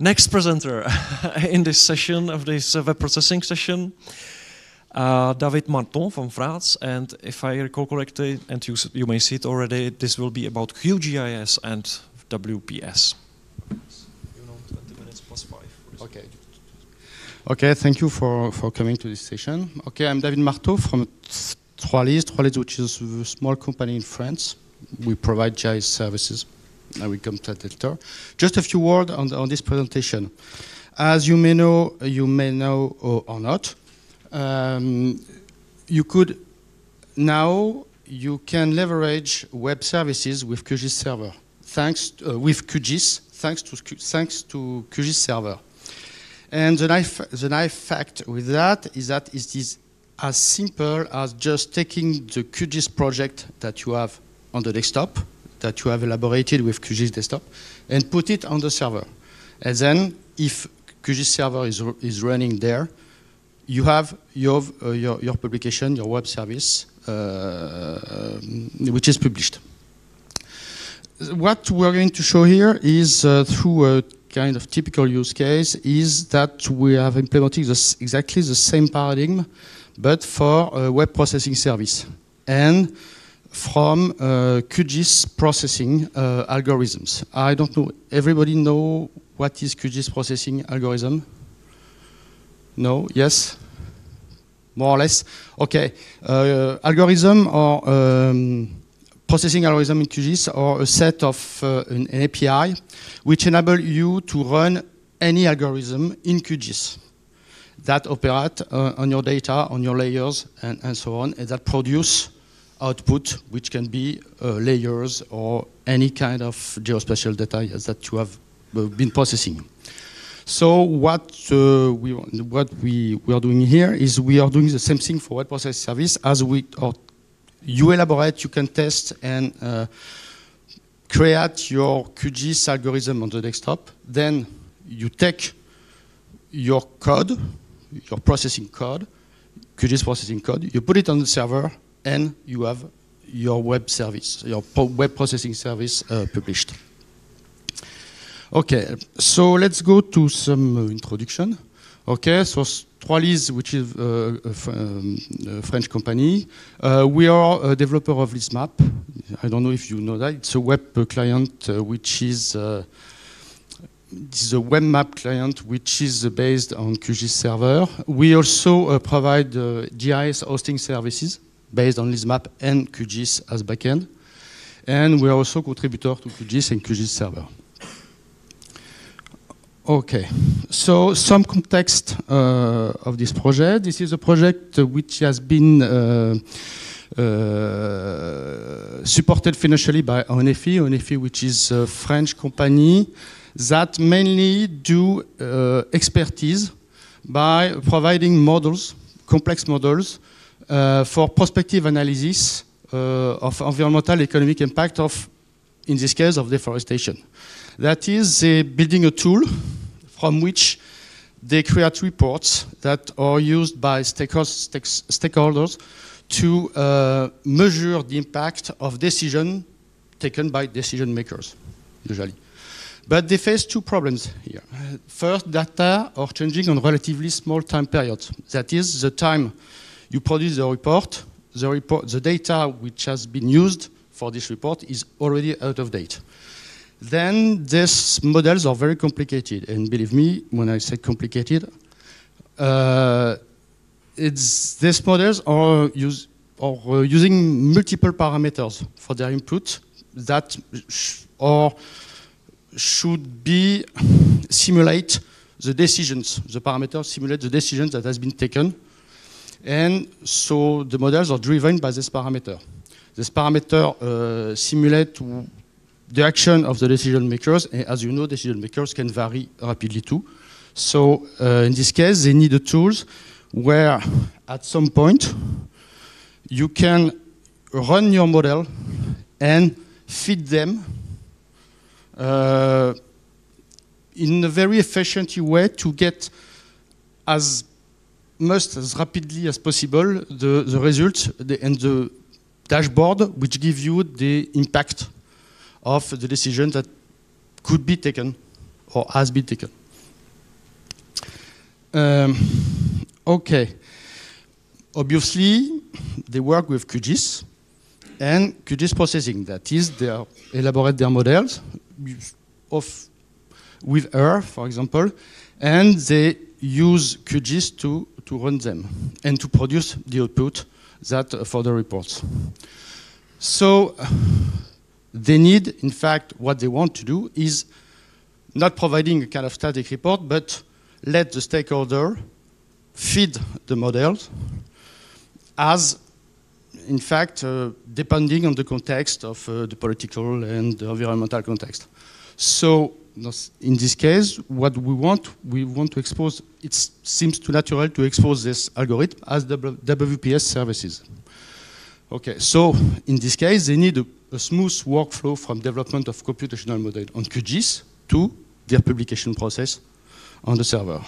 next presenter in this session of this uh, web processing session, uh, David Marteau from France. And if I recall correctly, and you, you may see it already, this will be about QGIS and WPS. You know, 20 minutes plus five. Okay. Okay, thank you for, for coming to this session. Okay, I'm David Marteau from Trois Trois which is a small company in France. We provide GIS services. I will come to that later. Just a few words on, on this presentation. As you may know, you may know or, or not, um, you could now you can leverage web services with QGIS server, thanks uh, with QGIS, thanks to thanks to QGIS server. And the nice, the nice fact with that is that it is as simple as just taking the QGIS project that you have on the desktop, that you have elaborated with QGIS desktop, and put it on the server. And then, if QGIS server is, is running there, you have your, uh, your, your, publication, your web service, uh, which is published. What we're going to show here is uh, through a kind of typical use case is that we have implemented this, exactly the same paradigm, but for a web processing service. And from uh, QGIS processing uh, algorithms. I don't know, everybody know what is QGIS processing algorithm? No? Yes? More or less? Okay. Uh, algorithm or um, processing algorithm in QGIS or a set of uh, an, an, API which enable you to run any algorithm in QGIS that operate uh, on your data, on your layers, and, and so on, and that produce output, which can be uh, layers or any kind of geospatial data that you have uh, been processing. So what uh, we what we, we are doing here is we are doing the same thing for web process service as we or you elaborate, you can test and uh, create your QGIS algorithm on the desktop. Then you take your code, your processing code, QGIS processing code, you put it on the server, and you have your web service, your web processing service uh, published. Okay, so let's go to some uh, introduction. Okay, so Trois which is uh, a, um, a, French company, uh, we are a developer of Lizmap. I don't know if you know that. It's a web client uh, which is uh, it's a web map client which is based on QGIS server. We also provide GIS hosting services based on Lizmap and QGIS as backend. And we are also contributor to QGIS and QGIS server. Okay, so some context uh, of this project. This is a project which has been uh, uh, supported financially by ONFI, ONFI which is a French company that mainly do uh, expertise by providing models, complex models, for prospective analysis uh, of environmental economic impact of, in this case, of deforestation. That is, they building a tool from which they create reports that are used by stakeholders to uh, measure the impact of decision taken by decision makers, usually. But they face two problems here. First, data are changing on relatively small time periods. That is, the time you produce the report, the, report, the data which has been used for this report is already out of date. Then these models are very complicated, and believe me, when I say complicated, uh, it's, these models are, use, are uh, using multiple parameters for their input that sh or should be simulate the decisions. The parameters simulate the decisions that has been taken and so the models are driven by this parameter. This parameter uh, simulate the action of the decision makers, and as you know, decision makers can vary rapidly too. So uh, in this case, they need the tools where at some point you can run your model and feed them uh, in a very efficient way to get as must as rapidly as possible the, the results and the dashboard which give you the impact of the decision that could be taken or has been taken. Um, okay. Obviously, they work with QGIS and QGIS processing. That is, they elaborate their models of, with R, for example, and they use QGIS to, to run them and to produce the output that uh, for the reports. So they need, in fact, what they want to do is not providing a kind of static report, but let the stakeholder feed the models as, in fact, uh, depending on the context of uh, the political and the environmental context. So in this case, what we want, we want to expose, it seems too natural to expose this algorithm as WPS services. Okay, so in this case, they need a, a smooth workflow from development of computational model on QGIS to their publication process on the server.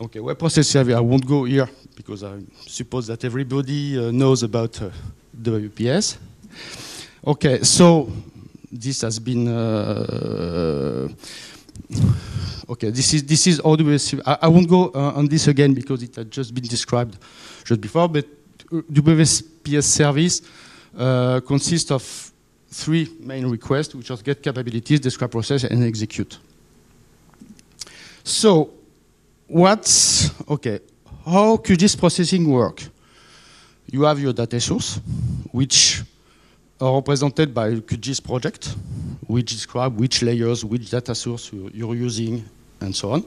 Okay, web process server, I won't go here because I suppose that everybody uh, knows about uh, WPS. Okay, so this has been uh, okay. This is this is AWS. I, I won't go uh, on this again because it had just been described just before. But WPS service uh, consists of three main requests, which are get capabilities, describe process, and execute. So, what's okay? How QGIS processing work? You have your data source, which represented by QGIS project, which describe which layers, which data source you're using, and so on.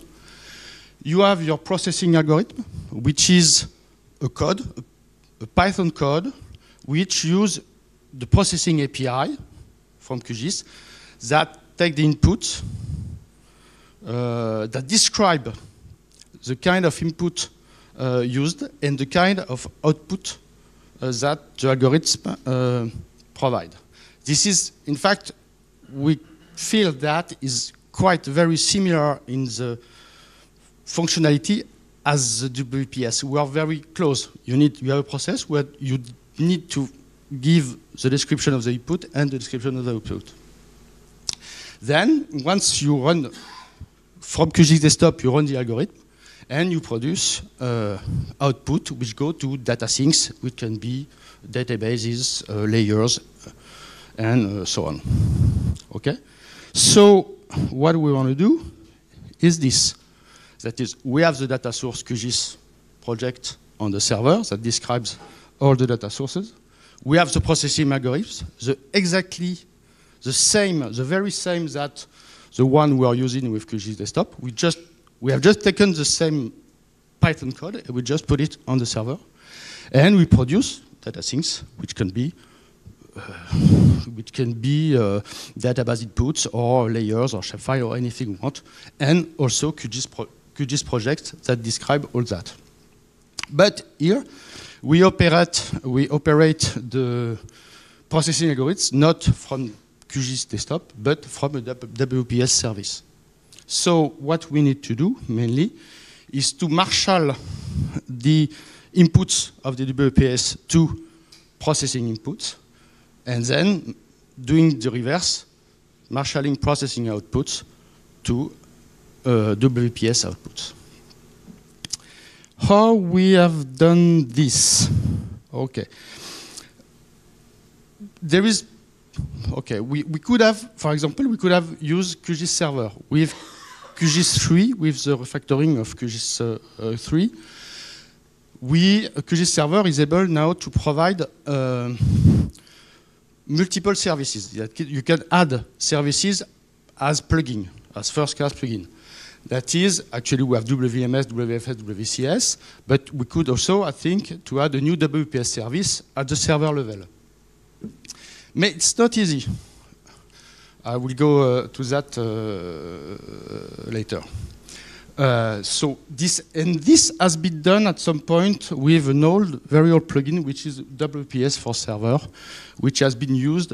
You have your processing algorithm, which is a code, a Python code, which use the processing API from QGIS that take the input, uh, that describe the kind of input uh, used and the kind of output uh, that the algorithm uh, provide. This is, in fact, we feel that is quite very similar in the functionality as the WPS. We are very close. You need you have a process where you need to give the description of the input and the description of the output. Then, once you run from QGIS desktop, you run the algorithm, and you produce uh, output which go to data sinks, which can be databases, uh, layers, and uh, so on. Okay? So what we want to do is this. That is, we have the data source QGIS project on the server that describes all the data sources. We have the processing algorithms, the exactly the same, the very same that the one we are using with QGIS desktop. We just we have just taken the same Python code and we just put it on the server, and we produce data sinks which can be uh, which can be uh, database inputs or layers or shapefile or anything you want, and also QGIS, pro QGIS projects that describe all that. But here, we operate, we operate the processing algorithms not from QGIS desktop, but from a WPS service. So what we need to do, mainly, is to marshal the inputs of the WPS to processing inputs, and then doing the reverse, marshalling processing outputs to uh, WPS outputs. How we have done this? Okay. There is, okay, we, we could have, for example, we could have used QGIS server. We've QGIS3 with the refactoring of QGIS3. Uh, uh, we, uh, QGIS server is able now to provide multiple services. You can add services as plugin, as first class plugin. That is, actually we have WMS, WFS, WCS, but we could also, I think, to add a new WPS service at the server level. But it's not easy. I will go uh, to that uh, later. Uh, so this and this has been done at some point with an old, very old plugin, which is WPS for server, which has been used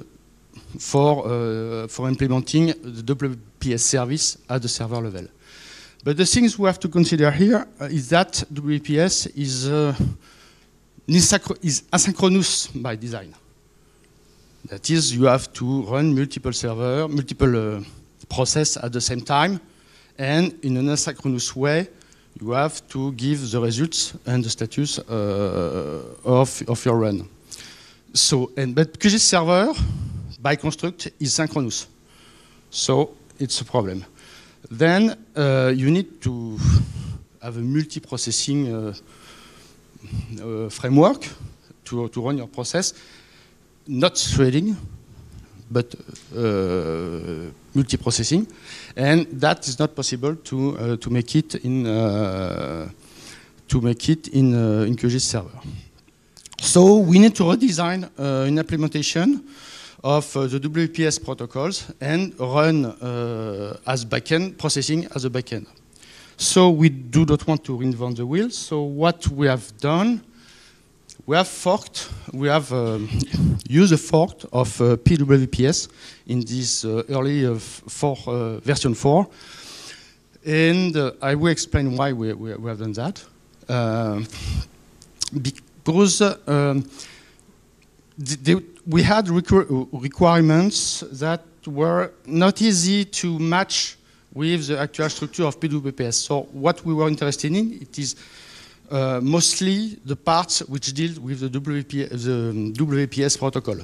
for uh, for implementing the WPS service at the server level. But the things we have to consider here uh, that WPS is uh, is asynchronous by design. That is, you have to run multiple server, multiple uh, process at the same time and in an asynchronous way, you have to give the results and the status uh, of, of your run. So, and, but QGIS server, by construct, is synchronous. So it's a problem. Then uh, you need to have a multi-processing uh, uh, framework to, to run your process, not threading, but uh, multi-processing, and that is not possible to uh, to make it in uh, to make it in uh, in QGIS server. So we need to redesign uh, an implementation of uh, the WPS protocols and run uh, as backend processing as a backend. So we do not want to reinvent the wheel. So what we have done we have forked, we have um, used a fork of uh, PyWPS in this uh, early uh, four, uh, version 4. And uh, I will explain why we, we, we have done that. Um, because um, we had requ requirements that were not easy to match with the actual structure of PyWPS. So what we were interested in, it is uh, mostly the parts which deal with the, WP, the WPS protocol,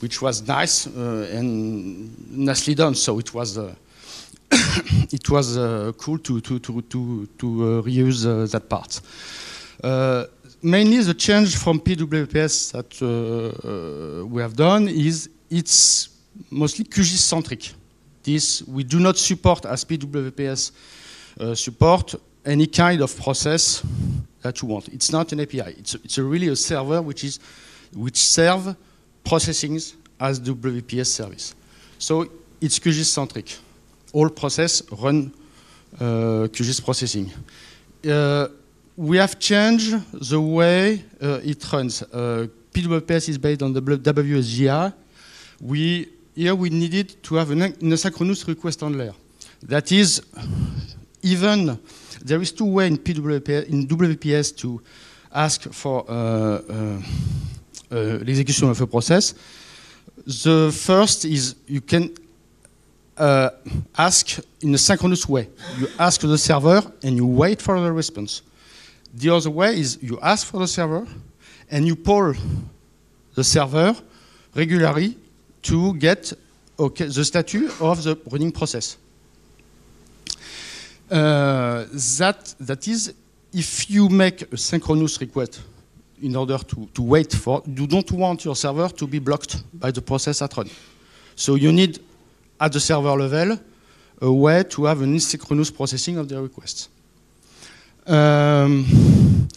which was nice uh, and nicely done. So it was uh, it was uh, cool to to to to, to uh, reuse uh, that part. mainly, the change from PyWPS that we have done is it's mostly QGIS centric. This we do not support as PyWPS support any kind of process that you want. It's not an API. It's, it's a really a server which is which serve processing as WPS service. So it's QGIS centric. All process run uh, QGIS processing. Uh, we have changed the way uh, it runs. Uh, PyWPS is based on the WSGI. We here we needed to have an asynchronous request handler. That is even there is two ways in, in WPS to ask for uh, uh, uh, execution of a process. The first is you can uh, ask in a synchronous way. You ask the server and you wait for the response. The other way is you ask for the server and you poll the server regularly to get okay, the status of the running process. Uh, that, that is, if you make a synchronous request in order to, to wait for, you don't want your server to be blocked by the process at run. So you need, at the server level, a way to have an asynchronous processing of the requests. Um,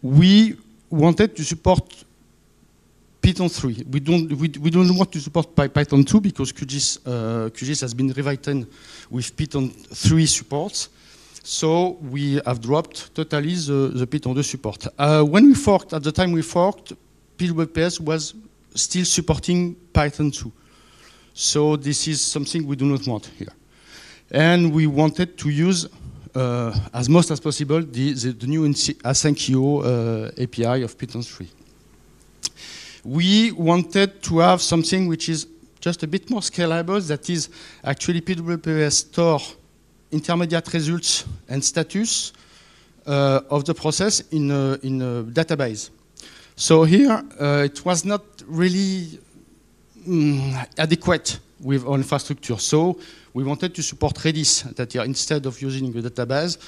we wanted to support Python 3. We don't, we, we don't want to support Python 2 because QGIS, uh, QGIS has been rewritten with Python 3 support. So we have dropped totally the, the Python 2 support. Uh, when we forked, at the time we forked, PyWPS was still supporting Python 2. So this is something we do not want here. And we wanted to use uh, as most as possible the, the, the new Asyncio uh, API of Python 3 we wanted to have something which is just a bit more scalable, that is actually PyWPS store intermediate results and status uh, of the process in a, in a database. So here, uh, it was not really mm, adequate with our infrastructure. So we wanted to support Redis, that here, instead of using a database,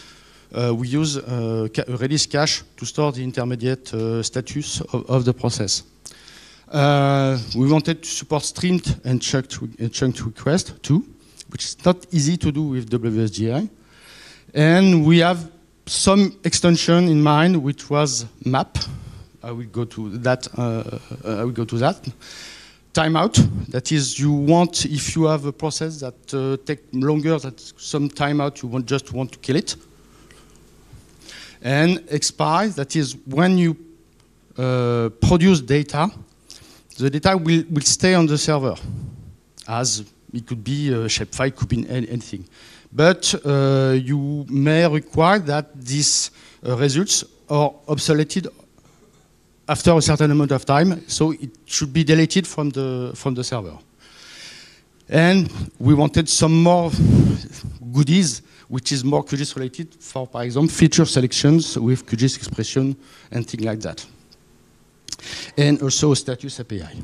we use uh, Redis cache to store the intermediate uh, status of, of the process. Uh, we wanted to support streamed and chunked, uh, chunked request too, which is not easy to do with WSGI. And we have some extension in mind, which was map. I will go to that. Uh, I will go to that. Timeout. That is, you want if you have a process that uh, longer than some timeout, you want just want to kill it. And expire. That is when you uh, produce data the data will, will stay on the server as it could be a shapefile, could be anything. But uh, you may require that these uh, results are obsoleted after a certain amount of time, so it should be deleted from the, from the server. And we wanted some more goodies, which is more QGIS related for, for example, feature selections with QGIS expression and things like that. And also status API.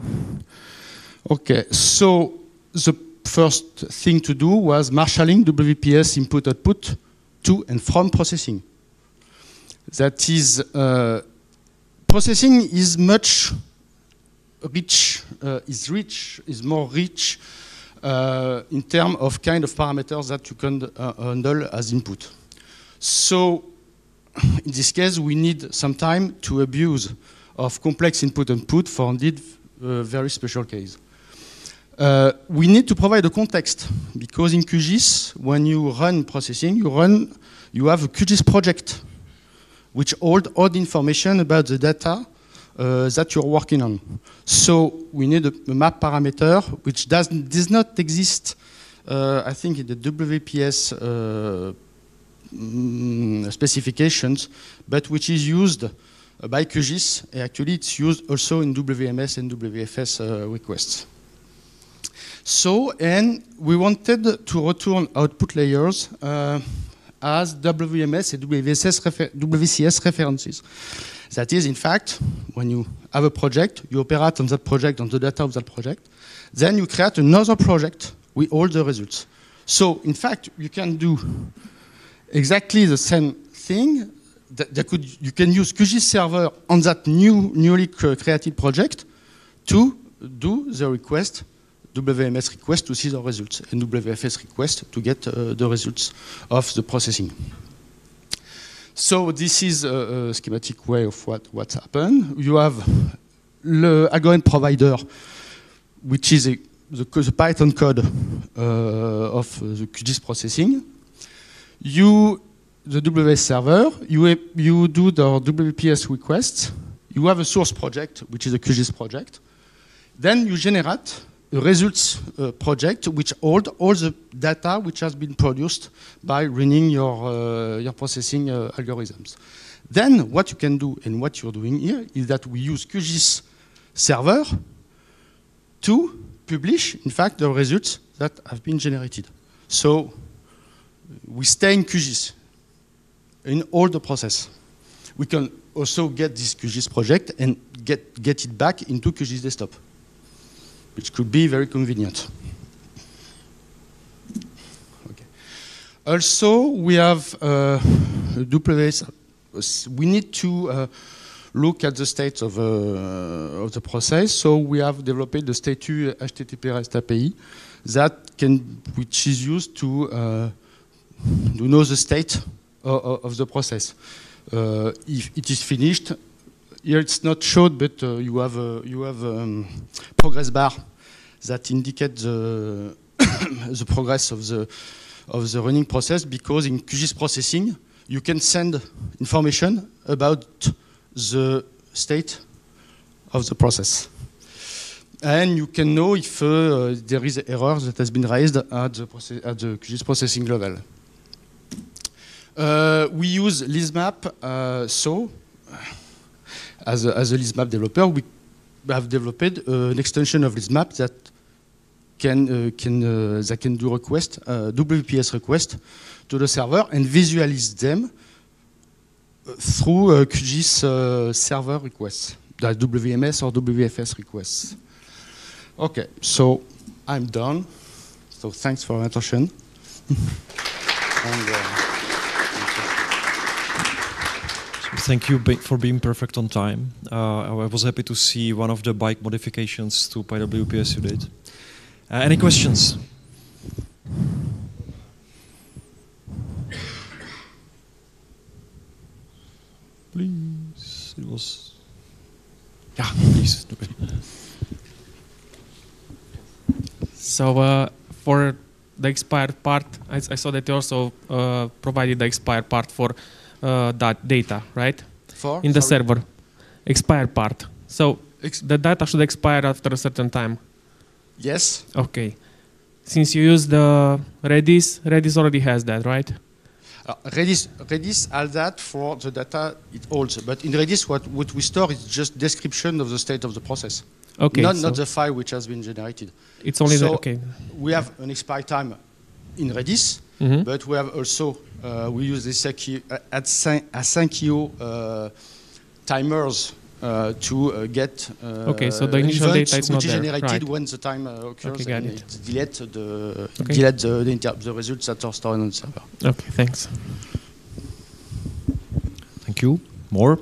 Okay, so the first thing to do was marshalling WPS input output to and from processing. That is, uh, processing is much rich, uh, is rich, is more rich in terms of kind of parameters that you can uh, handle as input. So in this case, we need some time to abuse of complex input input for indeed a very special case. Uh, we need to provide a context because in QGIS, when you run processing, you run, you have a QGIS project which hold all the information about the data uh, that you're working on. So we need a, a map parameter which does, does not exist, uh, I think, in the WPS uh, mm, specifications, but which is used by QGIS. And actually, it's used also in WMS and WFS uh, requests. So, and we wanted to return output layers uh, as WMS and WCS, refer WCS references. That is, in fact, when you have a project, you operate on that project, on the data of that project, then you create another project with all the results. So, in fact, you can do exactly the same thing. That, could, you can use QGIS server on that new, newly created project to do the request WMS request to see the results and WFS request to get uh, the results of the processing. So this is a, a, schematic way of what, what happened. You have the algorithm provider, which is a, the, the, Python code uh, of the QGIS processing. You, the WS server, you, you do the WPS request. You have a source project, which is a QGIS project. Then you generate results uh, project which hold all the data which has been produced by running your, uh, your processing uh, algorithms. Then what you can do and what you're doing here is that we use QGIS server to publish, in fact, the results that have been generated. So we stay in QGIS in all the process. We can also get this QGIS project and get, get it back into QGIS desktop which could be very convenient. Okay. Also, we have uh, WS. We need to uh, look at the state of, uh, of the process. So we have developed the Statu HTTP REST API that can, which is used to uh, to know the state of, of the process. Uh, if it is finished, here it's not showed, but uh, you have a, you have um, progress bar that indicate the, the progress of the of the running process because in QGIS processing you can send information about the state of the process. And you can know if uh, there is error that has been raised at the, at the QGIS processing level. Uh, we use Lizmap, uh, so as a, as a developer, we have developed uh, an extension of Lizmap that can, uh, can, uh, that can do request, uh, WPS request to the server and visualize them through uh, QGIS uh, server requests, that WMS or WFS requests. Okay, so I'm done. So thanks for your attention. and, Thank you for being perfect on time. Uh, I was happy to see one of the bike modifications to PyWPS you did. Uh, any questions? Please, it was. Yeah, please. So uh, for the expired part, I, I, saw that you also uh, provided the expired part for uh, that data, right? For? In the Sorry. server. Expire part. So Ex the data should expire after a certain time. Yes. Okay. Since you use the Redis, Redis already has that, right? Uh, Redis, Redis has that for the data it holds, but in Redis, what, what we store is just description of the state of the process, Okay, not, so not the file which has been generated. it's only the okay. We have an expire time in Redis, Mhm. but we have also uh, we use this Asyncio- uh, Asyn- Asyncio uh, timers uh, to uh, get uh, Okay, so the initial data is not is there, generated right. when the time uh, occurs Okay, got and it. it delete the Okay. delete the, the, inter- the results that are stored on the server. Okay, thanks. Thank you. More?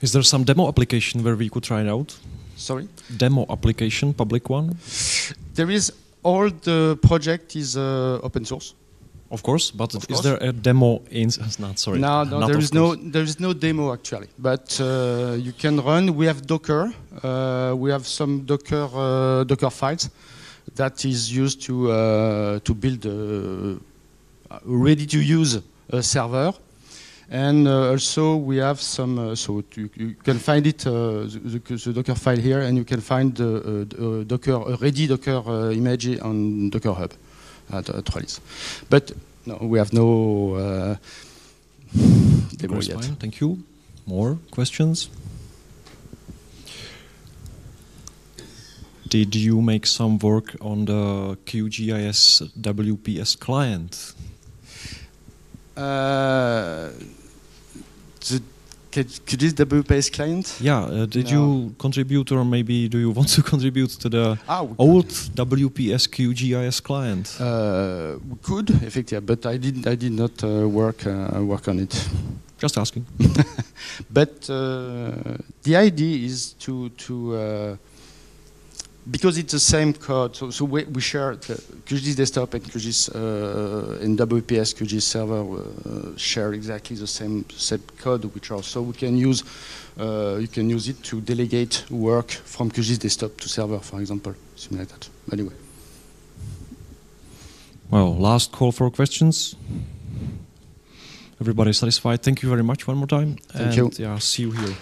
Is there some demo application where we could try it out? Sorry. Demo application, public one? There is all the project is uh, open source. Of course, but Of is course. there a demo in? Not sorry. No, no, there is no there is no demo actually, but uh, you can run. We have Docker. Uh, we have some Docker uh, Docker files that is used to uh, to build a ready to use uh, server. And uh, also we have some, uh, so to, you can find it, uh, the, the, Docker file here, and you can find the Docker, ready Docker uh, image on Docker Hub at, at Tralis. But no, we have no uh, demo yet. fine. Thank you. More questions? Did you make some work on the QGIS WPS client? Uh, the QGIS WPS client? Yeah, uh, did No. you contribute or maybe do you want to contribute to the Ah, old WPS QGIS client? Uh, we could, effectively, but I did I did not uh, work uh, work on it. Just asking. But uh, the idea is to to uh, because it's the same code. So, so we, we share the QGIS desktop and QGIS uh, and WPS QGIS server uh, share exactly the same same code, which are so we can use uh, you can use it to delegate work from QGIS desktop to server, for example, something like that. Anyway. Well, last call for questions. Everybody satisfied? Thank you very much one more time. Thank and you. Yeah, see you here.